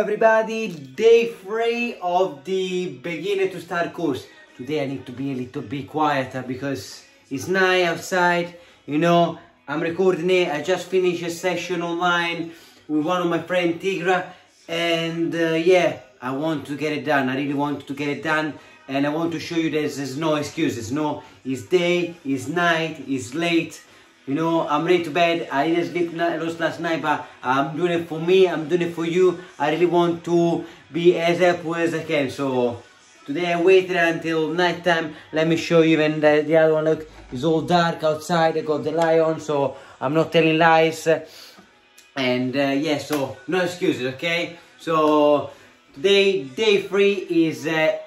everybody, day three of the beginner to start course. Today I need to be a little bit quieter because it's night outside, you know, I'm recording it, I just finished a session online with one of my friend Tigra and uh, yeah, I want to get it done, I really want to get it done and I want to show you there's, there's no excuses, no, it's day, it's night, it's late, you know, I'm ready to bed. I didn't sleep last night, but I'm doing it for me. I'm doing it for you. I really want to be as helpful as I can. So today I waited until night time. Let me show you. And the, the other one, look, it's all dark outside. I got the light on, so I'm not telling lies. And uh, yeah, so no excuses, okay? So today, day three is uh,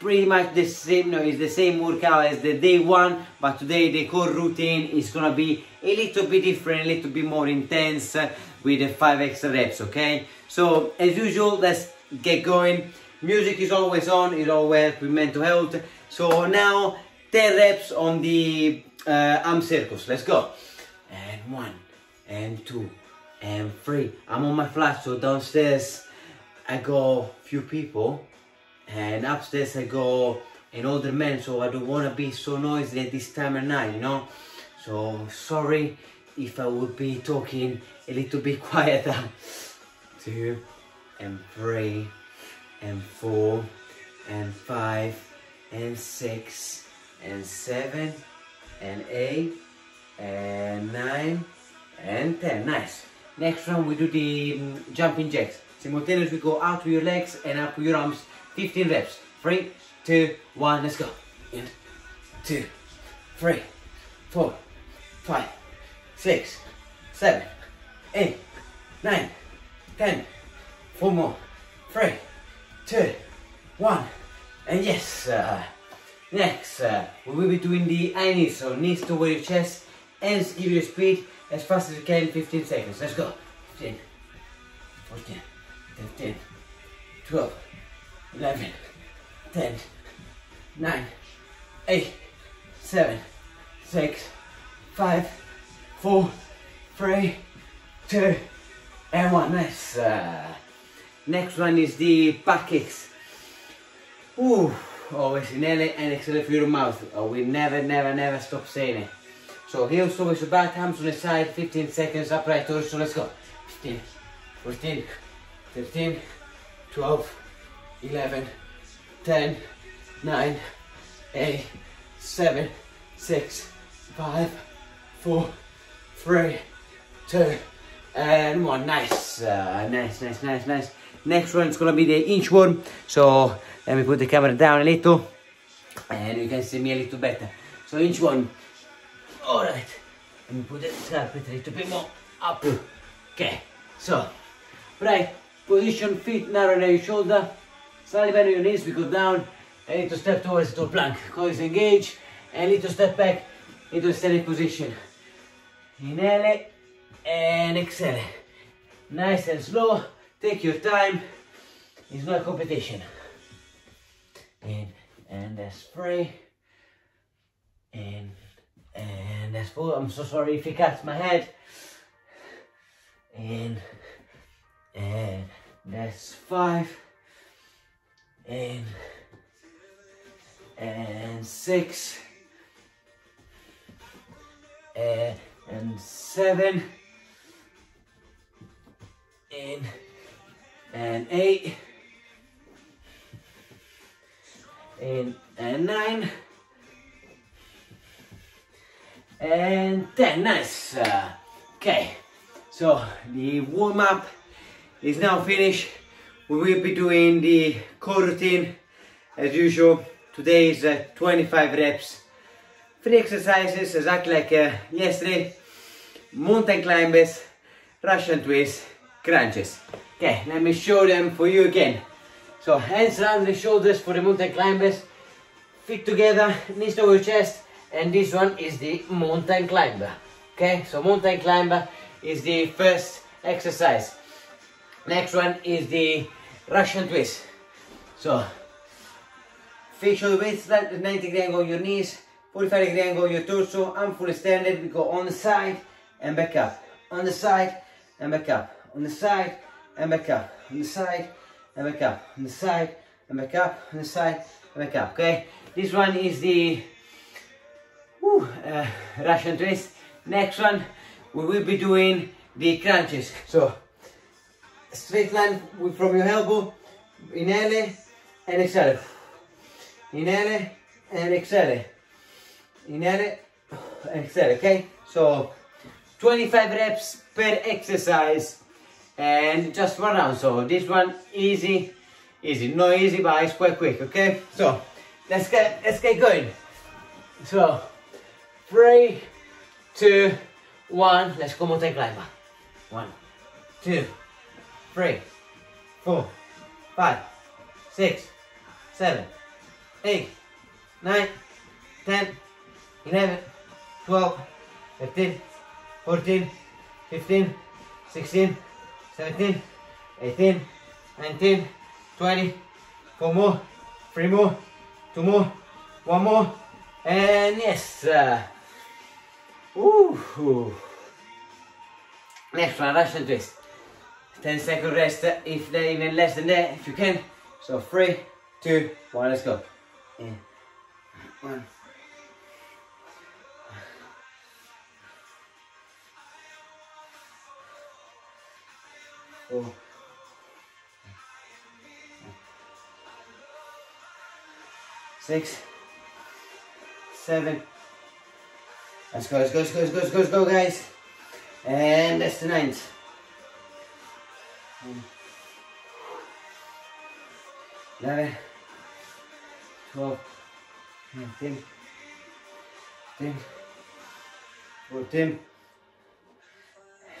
pretty much the same, no, it's the same workout as the day one, but today the core routine is gonna be a little bit different, a little bit more intense uh, with the five extra reps, okay? So as usual, let's get going. Music is always on, it always helps with mental health. So now 10 reps on the uh, arm circles, let's go. And one, and two, and three. I'm on my flat, so downstairs I go few people and upstairs I go an older man so I don't want to be so noisy at this time of night you know? So sorry if I would be talking a little bit quieter. Two and three and four and five and six and seven and eight and nine and ten. Nice. Next one we do the um, jumping jacks. Simultaneously go out with your legs and up with your arms 15 reps. Three, two, one, let's go. In, two, three, four, five, six, seven, eight, nine, ten. Four more. Three, two, one. And yes, uh, next, uh, we will be doing the knees. So knees toward your chest, hands give you speed as fast as you can, 15 seconds. Let's go. 15, 14, 15, 12, 11, 10, 9, 8, 7, 6, 5, 4, 3, 2, and 1. Nice. Uh, next one is the back kicks. Ooh, always inhale it and exhale through your mouth. Oh, we never, never, never stop saying it. So heels always the back, arms on the side, 15 seconds, upright torso, let's go. 15, 14, 13, 12, 11, 10, 9, 8, 7, 6, 5, 4, 3, 2, and 1. Nice, uh, nice, nice, nice, nice. Next one is gonna be the inchworm. So let me put the camera down a little and you can see me a little better. So inchworm. Alright. Let me put the carpet a little bit more up. Okay. So, right. Position feet narrow your shoulder. Slightly bend your knees, we go down, and need to step towards the plank. Coils engage, and need to step back into a standing position. Inhale and exhale. Nice and slow, take your time. It's not competition. In, and that's three. In, and that's four. I'm so sorry if you cut my head. In, and that's five and and six and, and seven and and eight and and nine and ten. Nice uh, okay. So the warm-up is now finished we will be doing the core routine as usual. Today is uh, 25 reps. Three exercises exactly like uh, yesterday. Mountain climbers, Russian twists, crunches. Okay, let me show them for you again. So hands around the shoulders for the mountain climbers. Feet together, knees over chest. And this one is the mountain climber. Okay, so mountain climber is the first exercise. Next one is the Russian twist. So, facial width, 90 degree angle on your knees, 45 degree angle on your torso. I'm fully standing. We go on the side and back up. On the side and back up. On the side and back up, on the side, and back up, on the side, and back up, on the side, and back up, okay? This one is the whew, uh, Russian twist. Next one, we will be doing the crunches. So, straight line from your elbow, inhale and exhale. Inhale and exhale. Inhale and exhale, okay? So, 25 reps per exercise and just one round. So this one easy, easy, not easy, but it's quite quick, okay? So let's get let's get going. So three, two, one. Let's go mountain climber. One, two, three, four, five, six, seven, eight, nine, ten, eleven, twelve, thirteen. 14, 15, 16, 17, 18, 19, 20, 4 more, 3 more, 2 more, 1 more, and yes. Uh, ooh, Next one, Russian twist. 10 second rest if they're even less than that, if you can. So three two one let's go. In. 1, four, six, seven. Let's go, let's go, let's go, let's go, let's go guys. And that's the ninth. Eleven, twelve, thirteen, fifteen, fourteen,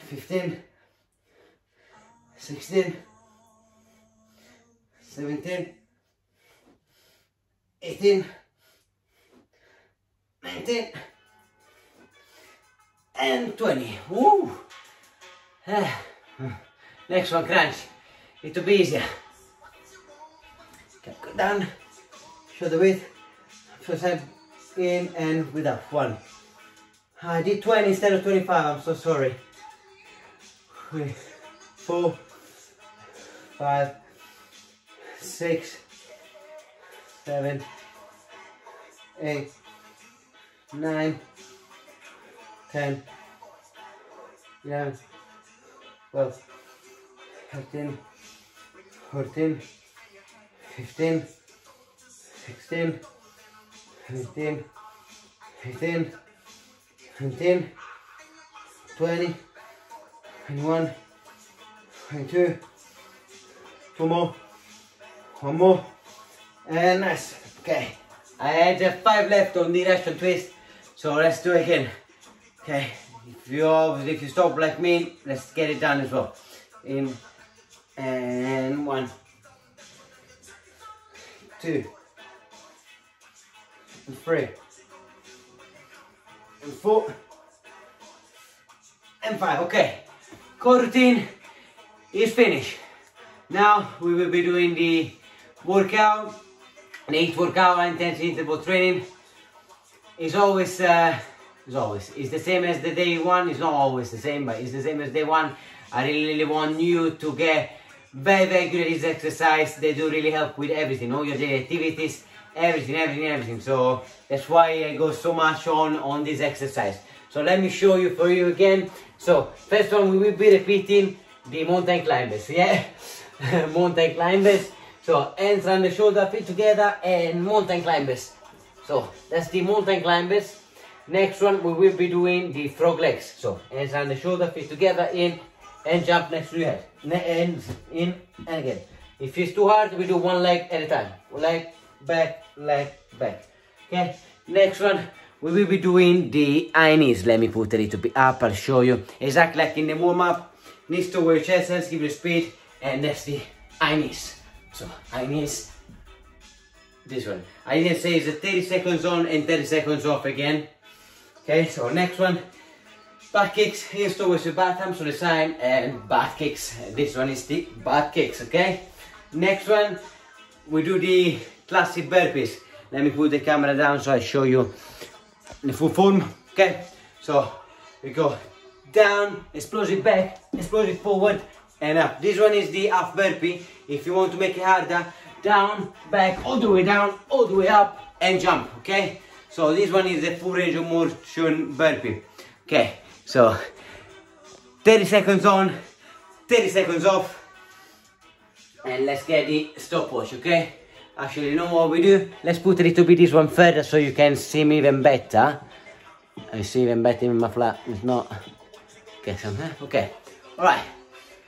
fifteen. 16, 17, 18, 19, and 20. Woo! Eh. Next one, crunch. It will be easier. Okay, go down, show the width, first time in and without. One. I did 20 instead of 25, I'm so sorry. Three, four, five, six, seven, eight, nine, ten, eleven, twelve, thirteen, fourteen, fifteen, sixteen, seventeen, eighteen, nineteen, twenty, twenty-one, twenty-two two more, one more, and nice. Okay, I had uh, five left on the Russian twist, so let's do it again. Okay, if you if you stop like me, let's get it done as well. In and one, two, and three, and four, and five. Okay, core routine is finished. Now we will be doing the workout, the eight workout intensity interval training. It's always, uh, it's always, it's the same as the day one. It's not always the same, but it's the same as day one. I really, really want you to get very, very good at this exercise. They do really help with everything, all your daily activities, everything, everything, everything. So that's why I go so much on, on this exercise. So let me show you for you again. So first one, we will be repeating the mountain climbers, yeah? mountain climbers. So hands on the shoulder, feet together and mountain climbers. So that's the mountain climbers. Next one we will be doing the frog legs. So hands on the shoulder, feet together, in and jump next to your head. And in and again. If it's too hard, we do one leg at a time. Leg, back, leg, back. Okay. Next one, we will be doing the high knees. Let me put a little bit up, I'll show you. Exactly like in the warm-up. Knees towards chest, hands, give it speed and that's the high knees. So high knees, this one. I didn't say it's a 30 seconds on and 30 seconds off again. Okay, so next one, back kicks, heels towards the back, arms on the side, and back kicks. This one is the back kicks, okay? Next one, we do the classic burpees. Let me put the camera down so I show you the full form, okay? So we go down, explosive back, explosive forward, and up. This one is the half burpee. If you want to make it harder, down, back, all the way down, all the way up, and jump, okay? So this one is the full range of motion burpee. Okay, so 30 seconds on, 30 seconds off, and let's get the stopwatch, okay? Actually, you know what we do? Let's put a little bit this one further so you can see me even better. I see even better in my flat. It's not. Okay, some Okay. Alright.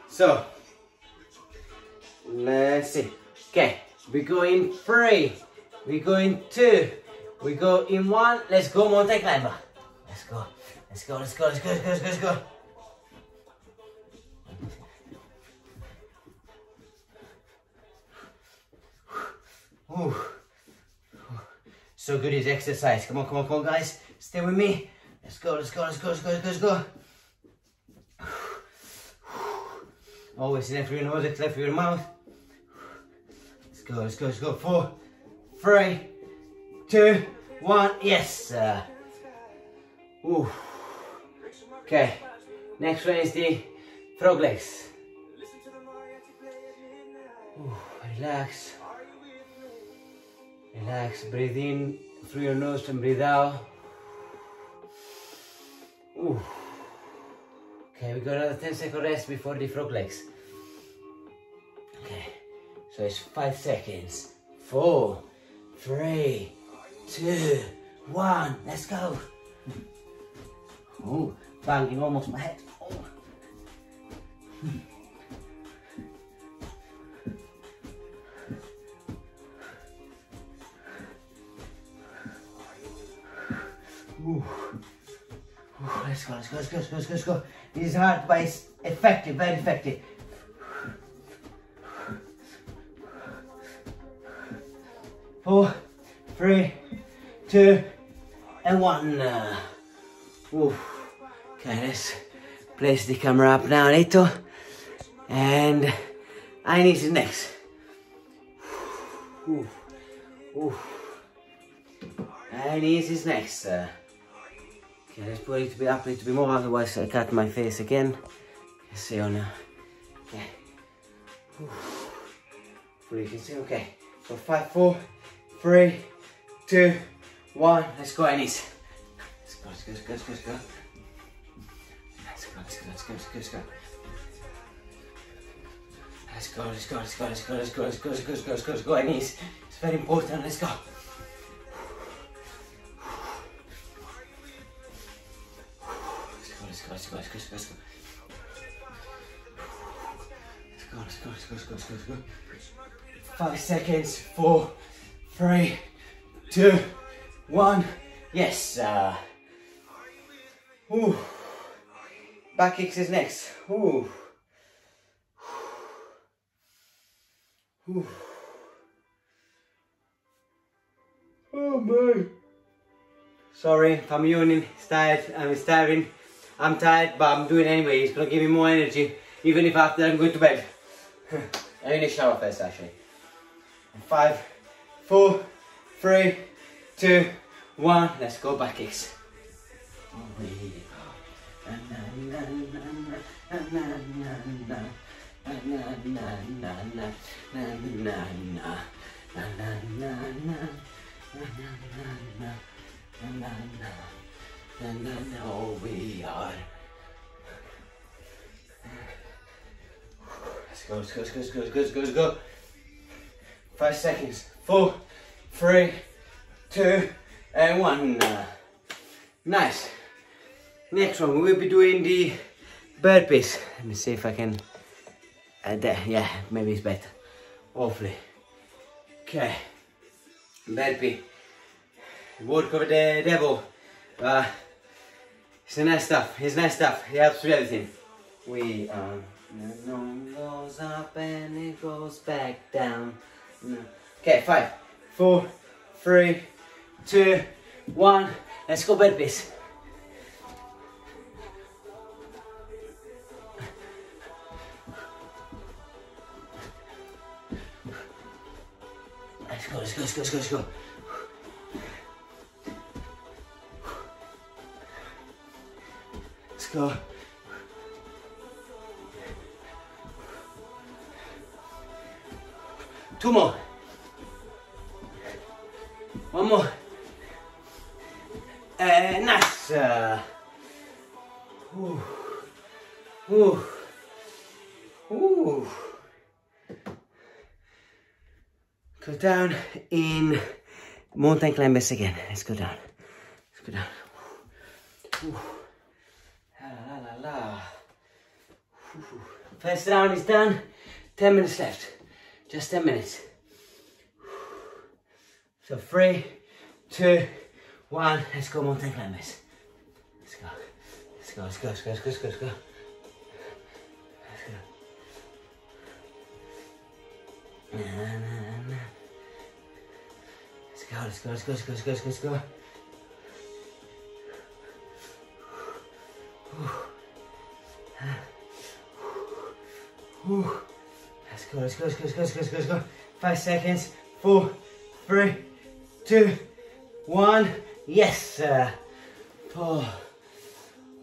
So let's see. Okay. We go in three. We go in two. We go in one. Let's go mountain climber. Let's go. Let's go. Let's go. Let's go. Let's go. Let's go. Let's go. Ooh. So good is exercise. Come on, come on, come on, guys. Stay with me. Let's go, let's go, let's go, let's go, let's go, let's go. Always through your nose, through your mouth. Let's go, let's go, let's go. Four, three, two, one. Yes. Uh, ooh. Okay. Next one is the frog legs. Ooh, relax. Relax, breathe in through your nose and breathe out. Ooh. Okay, we got another 10 second rest before the frog legs. Okay, so it's five seconds. Four, three, two, one. Let's go. Oh, banging almost my head. Oh. Ooh. Ooh, let's go, let's go, let's go, let's go, let's go. This is hard, but it's effective, very effective. Four, three, two, and one. Ooh. Okay, let's place the camera up now little. And I need the next. Ooh. Ooh. Easy next. Uh, okay, let's put it to be up a little bit more, otherwise I cut my face again. See on now. Okay. Hopefully you can see. Okay. So five, four, three, two, one. Let's go, Anis. Let's let's go, let's go, let's go, let's go. Let's go, let's go, let's go, let's go, let's go. Let's go, let's go, let's go, let's go, let's go, let's go, let's go, let's go, let's go, let's go, Anis. It's very important, let's go. let's go, let's go, let's go, let's go. Let's go, let's go, let's go, let's go, let's go, let's go. Five seconds, four, three, two, one. Yes. Uh, ooh. Back kicks is next. Ooh. Ooh. Oh my. Sorry if I'm yawning, it's tired, I'm starving. I'm tired, but I'm doing it anyway. It's gonna give me more energy, even if after I'm going to bed. I need a shower first, actually. Five, four, three, two, one. Let's go back kicks. And I know we are. Go, go, go, go, go, go, go. Five seconds. Four, three, two, and one. Nice. Next one, we will be doing the burpees. Let me see if I can. Uh, there, yeah, maybe it's better. Hopefully. Okay. Burpee. Work of the devil. Uh, it's the nice stuff. It's nice stuff. It helps with everything. We are. The goes up and it goes back down. Okay, five, four, three, two, one. Let's go burpees. Let's go, let's go, let's go, let's go, let's go. Let's go. Two more. One more. And nice. Uh, ooh. Ooh. Ooh. Go down in mountain climbers again. Let's go down. Let's go down. Ooh. La la la la. First round is done. 10 minutes left. Just 10 minutes. So three, two, one. Let's go mountain climbers. Let's go. Let's go, let's go, let's go, let's go, let's go. Let's go. Na, na, na. Let's go, let's go, let's go, let's go, let's go, let's go, let's go. Let's go, let's go, let's go, let's go, let's go, let's go, let's go. Five seconds. Four, three, two, one. Yes, sir. Four.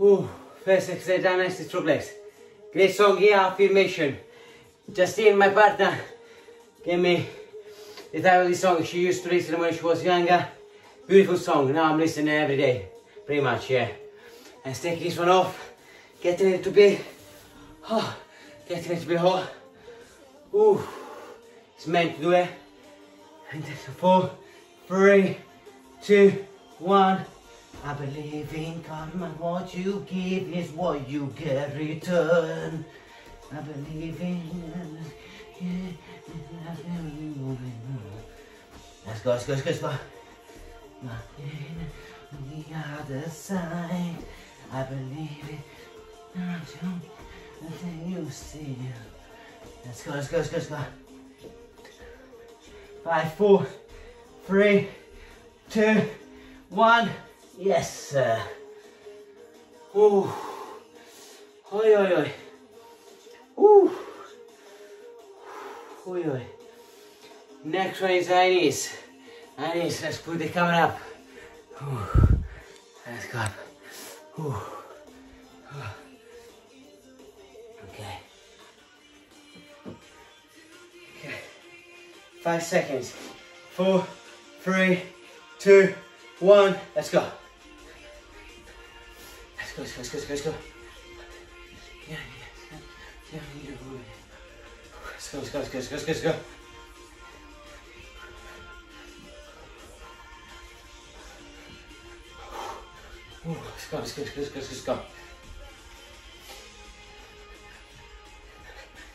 Ooh. First exercise down, nice to stroke legs. Great song here, affirmation. Justine, my partner, gave me title of this song. She used to listen when she was younger. Beautiful song. Now I'm listening every day. Pretty much, yeah. Let's take this one off. Getting it to be, oh, getting it to be hot. Ooh, it's meant to do it. And four, three, two, one. I believe in karma. What you give is what you get return. I believe in. Let's go, let's go, let's go, let's go. On the other side, I believe it. Nothing you see. Let's go, let's go, let's go, let's go. Five, four, three, two, one. Yes, sir. Ooh. Oi, oi, oi. Ooh. Oi. Next one is. High knees. Let's put the camera up. Ooh. Let's go up. Ooh. Okay. Okay. Five seconds. Four, three, two, one. Let's go. Let's go, let's go, let's go, let's go, let's go. Yeah, yeah, yeah, yeah, yeah. Go, let's go, let's go, let's go, let's go, let's go. Ooh, let's go, let's go, let's go, let's go, let's go.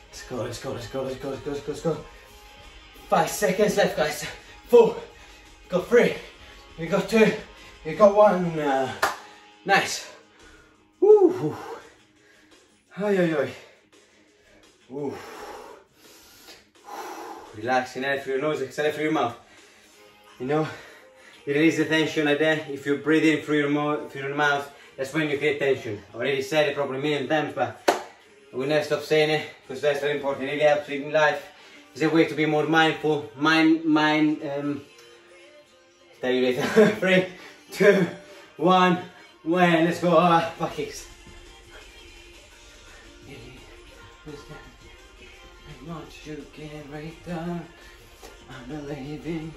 Let's go, let's go, let's go, let's go, let's go, let's go, let's go. Five seconds left, guys. Four, got three, you got two, you got one. Uh, nice. Woo. Oi, oi, oi. Ooh. Relax, inhale through your nose, exhale through your mouth. You know, you release the tension like that. If you breathe in through your, mouth, through your mouth, that's when you create tension. I already said it probably a million times, but I will never stop saying it because that's very important. It really helps in life. It's a way to be more mindful, mind, mind, um, tell you later. Three, two, one, when, let's go. Ah, fuck it. What you get right down. I believe in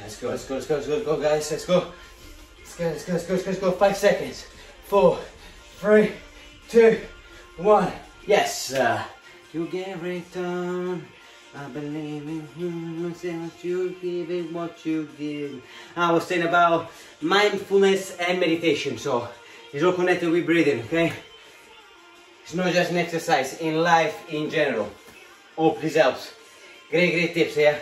Let's go, let's go, let's go, let's go, let's go, guys, let's go. Let's go, let's go, let's go, let's go, let's go. Five seconds. Four, three, two, one. Yes, uh, you get right down. I believe in you, I what you give it, what you give. I was saying about mindfulness and meditation, so it's all connected with breathing, okay? It's not just an exercise, in life in general. Hope this helps. Great, great tips, yeah?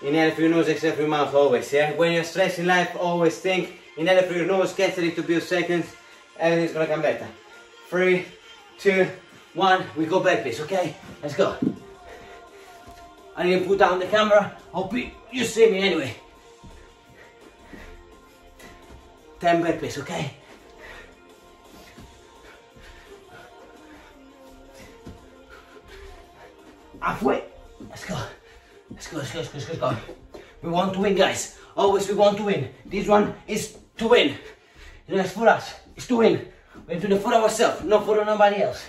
Inhale through your nose, exhale through your mouth always, yeah? When you're stressed in life, always think, inhale through your nose, get ready to be a second, everything's gonna come better. Three, two, one, we go back please, okay? Let's go. I to put down the camera. Hope you, you see me anyway. Ten burpees, okay? Halfway. Let's go. Let's go, let's go, let's go, let's go. We want to win, guys. Always we want to win. This one is to win. You know, it's for us. It's to win. We do it for ourselves, not for nobody else.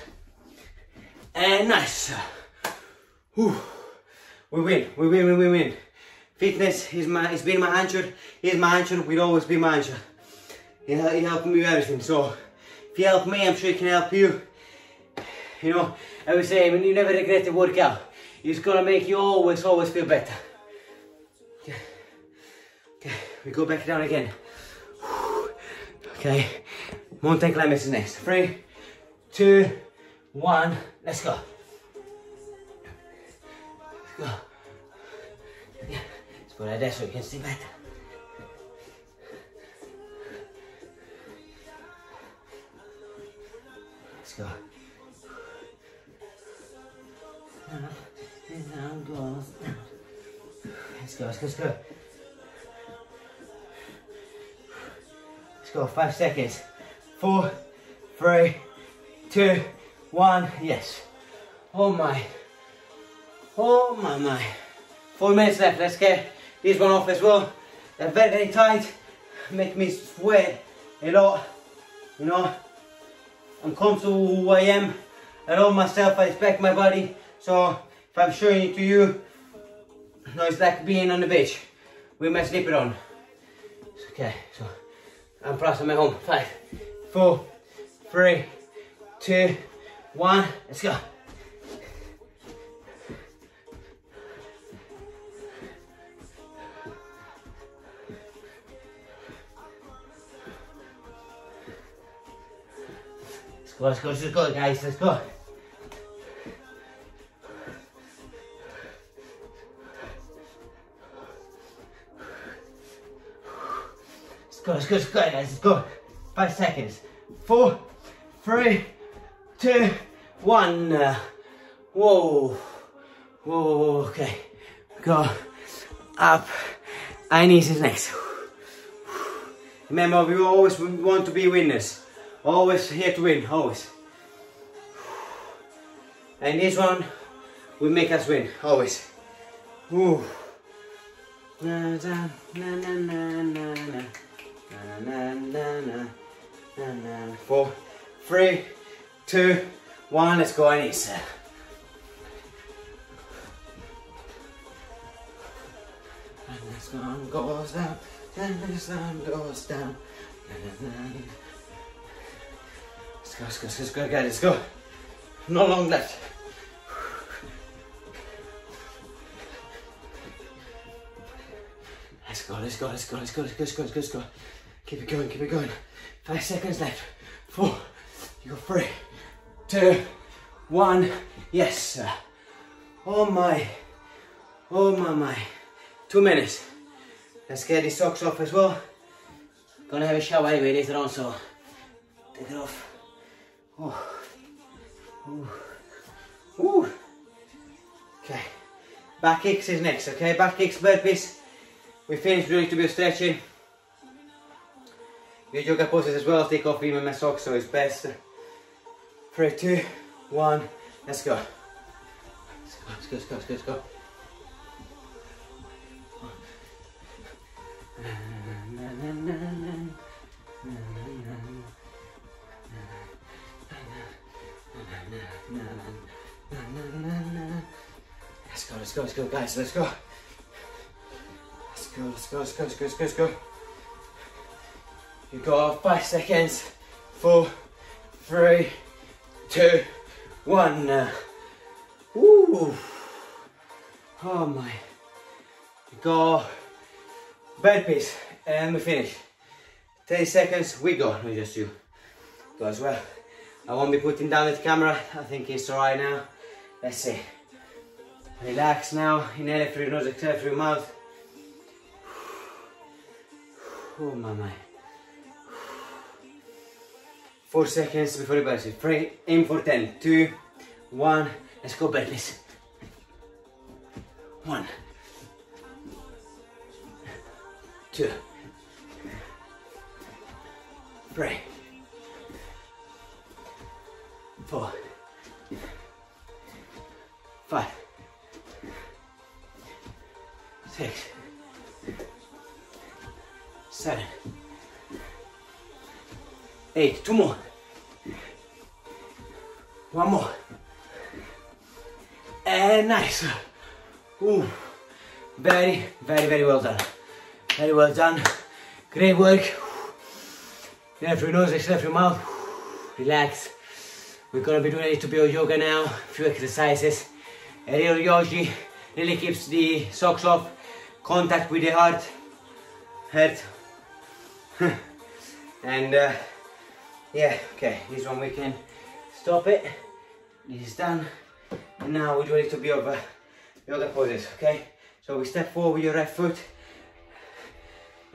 And nice. Whew. We win, we win, we win, we win. Fitness is my, it's been my anchor, is my anchor, will always be my anchor. He, he helped me with everything, so if you help me, I'm sure he can help you. You know, I would say, when you never regret the workout, it's gonna make you always, always feel better. Okay, okay. we go back down again. Okay, mountain climbing is next. Three, two, one, let's go. Let's put it there so you can see better. Let's go. Let's go, let's go, let's go. Let's go, five seconds. Four, three, two, one, yes. Oh my. Oh my, my. Four minutes left, let's get this one off as well. They're very, very tight, make me sweat a lot, you know. I'm comfortable who I am. I love myself, I respect my body. So if I'm showing it to you, no, it's like being on the beach with my slipper on. It's Okay, so I'm crossing my home. Five, four, three, two, one. Let's go. Let's go, let's go, guys, let's go. Let's go, let's go, let's go, guys, let's go. Five seconds. Four, three, two, one. Uh, Whoa. Whoa, okay. Go up. High knees is next. Remember, we always want to be winners. Always here to win, always. And this one will make us win, always. Ooh. Four, three, two, one. Let's go, Anissa. And the uh, sun goes down, and the sun goes down. Let's go, let's go, let's go, guys, let's go. Not long left. Let's go, let's go, let's go, let's go, let's go, let's go, let's go, let's go. Keep it going, keep it going. Five seconds left. Four, you go three, two, one. Yes, sir. Oh my, oh my, my. Two minutes. Let's get these socks off as well. Gonna have a shower anyway later on, so take it off. Oh. Ooh. Ooh. Okay. Back kicks is next, okay? Back kicks, burpees. We finished doing to be stretching. Your yoga poses as well. Take off even my socks, so it's best. Three, two, one. Let's go. Let's go, let's go, let's go, let's go. Let's go. Let's go, let's go, guys, let's go. Let's go, let's go, let's go, let's go, let's go, let's go. You got five seconds. Four, three, two, one. Ooh. Oh my. You go burpees and we finish. 30 seconds, we go. No, just you. Go as well. I won't be putting down the camera. I think it's alright now. Let's see. Relax now. Inhale through your nose, exhale through your mouth. Oh my my. Four seconds before you burst it. Three, aim for 10. Two, one. Let's go burpees. One. Two. Three. Four. Five. Six. Seven. eight, two more. One more. And nice. Ooh. Very, very, very well done. Very well done. Great work. Left through your nose, exhale through your mouth. Relax. We're gonna be doing a little bit of yoga now, a few exercises. A little yogi really keeps the socks off, contact with the heart, head. and uh, yeah, okay, this one we can stop it. This is done. And now we do a to be over the other poses, okay? So we step forward with your right foot.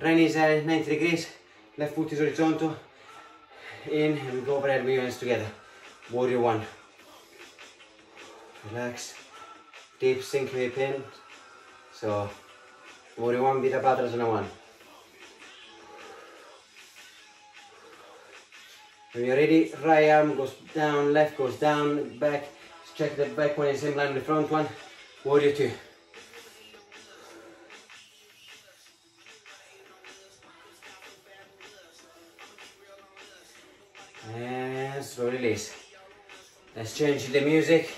Right knee is uh, 90 degrees, left foot is horizontal. In and we go overhead with your hands together. Warrior one. Relax. Deep sink with in. So, warrior one, Virabhadrasana one. When you're ready, right arm goes down, left goes down, back. Check the back one in same line with the front one. Warrior two. And slow release. Let's change the music.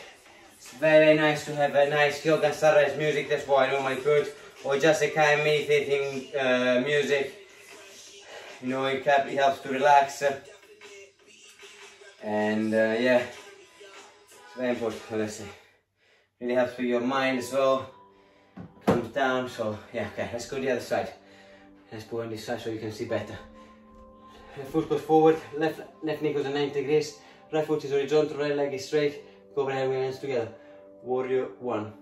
It's very nice to have a nice yoga sunrise music, that's why I normally put, or just a kind of meditating uh, music. You know, it, it helps to relax. And uh, yeah, it's very important, let's see. Really helps with your mind as well. Comes down, so yeah, okay, let's go the other side. Let's go on this side so you can see better. Left foot goes forward, left left knee goes at 90 degrees, right foot is horizontal, right leg is straight, go overhead with hands together. Warrior one.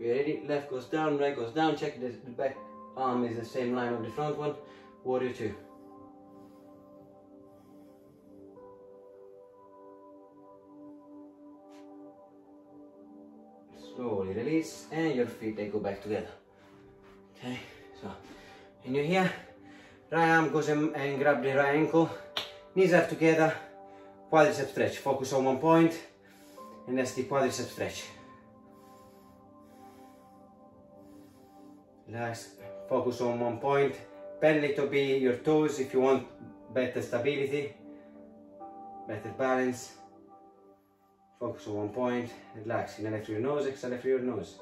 Ready? Left goes down, right goes down. Check the, the back arm is the same line of the front one. Warrior two. Slowly release and your feet they go back together. Okay, so and you're here. Right arm goes and, and grab the right ankle. Knees are together. Quadricep stretch. Focus on one point and that's the quadricep stretch. Relax, focus on one point. Bend little bit your toes if you want better stability, better balance. Focus on one point, relax. Inhale through your nose, exhale through your nose.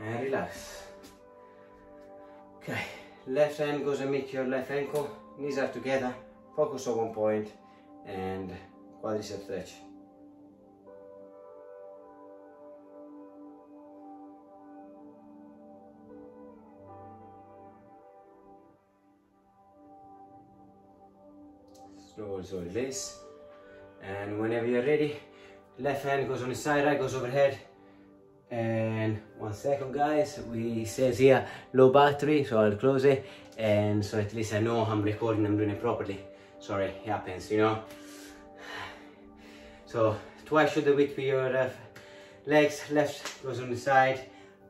And relax. Okay, left hand goes and meet your left ankle, knees are together, focus on one point, and quadricep stretch. Slowly, slowly release. And whenever you're ready, left hand goes on the side, right goes overhead. And one second guys, we says here low battery, so I'll close it. And so at least I know I'm recording, I'm doing it properly. Sorry, it happens, you know. So twice shoulder width with your uh, legs, left goes on the side,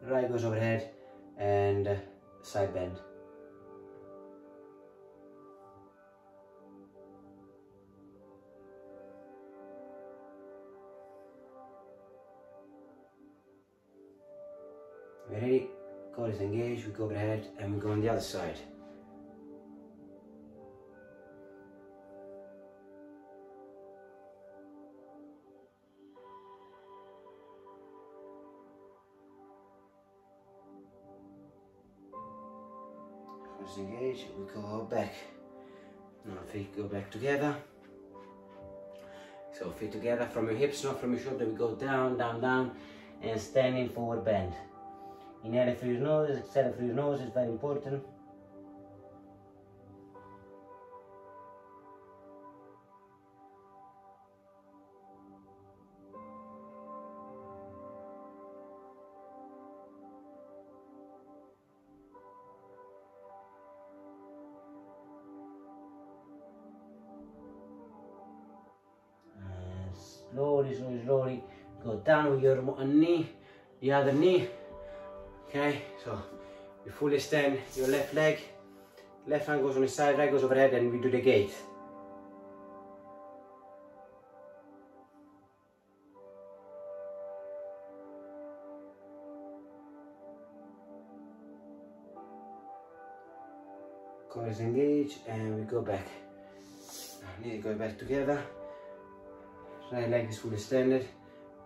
right goes overhead, and uh, side bend. Ready? Core is engaged, we go overhead and we go on the other side. Engaged, we go back. Now feet go back together. So feet together from your hips, not from your shoulder, we go down, down, down, and standing forward bend. Inhale through your nose, exhale through your nose is very important. Slowly, slowly, slowly go down with your knee, the other knee. Okay, so you fully extend your left leg, left hand goes on the side, right goes overhead, and we do the gate. Core is engaged, and we go back. I need to go back together. Right leg is fully extended,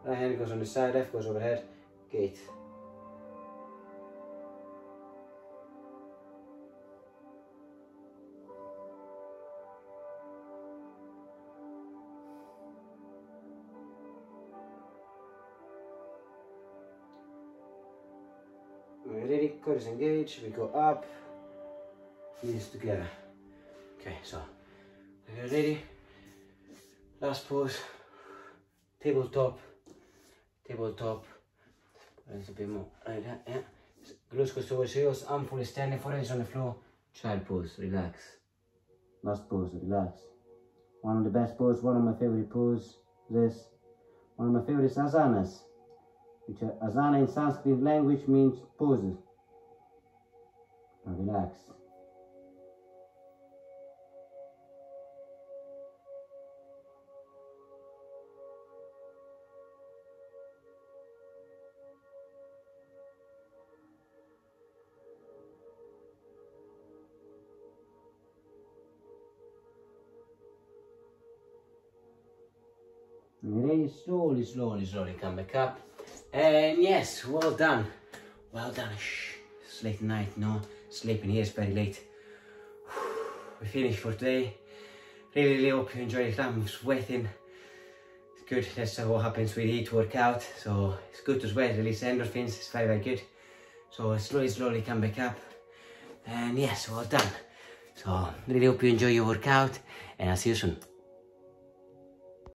right hand goes on the side, left goes overhead, gate. Is engaged, we go up, knees together. Okay, so we're ready. Last pose, tabletop, tabletop. A bit more like that, yeah. Glutes goes towards heels, arm fully standing, forehead on the floor. Child pose, relax. Last pose, relax. One of the best poses, one of my favorite poses, this. One of my favorite asanas, which are, asana in Sanskrit language means poses. Now relax. Ready, slowly, slowly, slowly come back up. And yes, well done. Well done. Shh. It's late night, no. Sleeping here is very late. We finished for today. Really, really hope you enjoyed it. I'm sweating. It's good. That's what happens with HIIT workout. So it's good to sweat, release endorphins. It's very, very good. So slowly, slowly come back up. And yes, well done. So really hope you enjoy your workout and I'll see you soon.